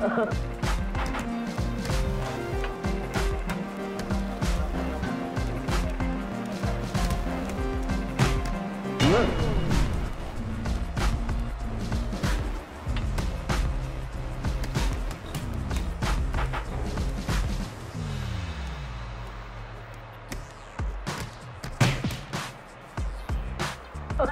Uh-huh. Good.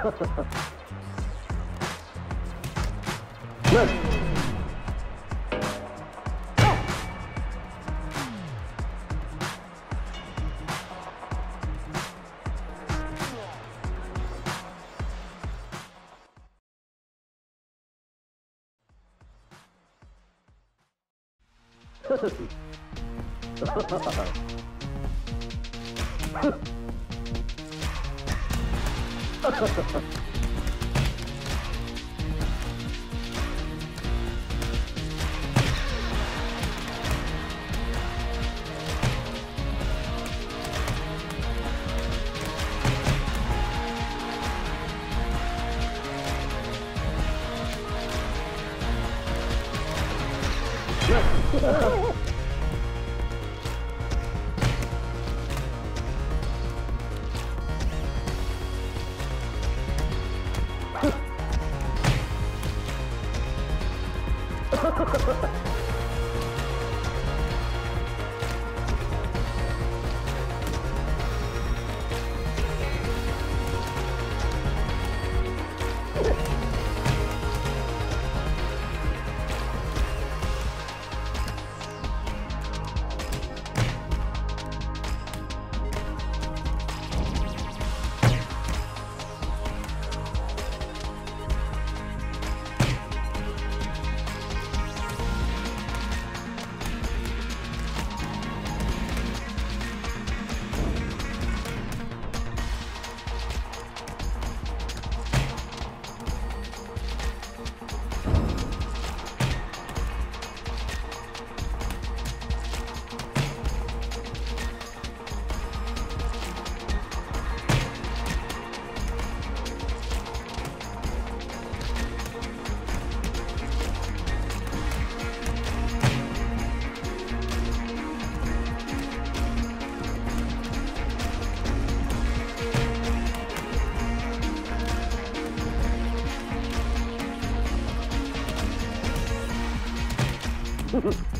Ha ha ha ha. Ha ha ha! Ha ha ha ha! Mm-hmm.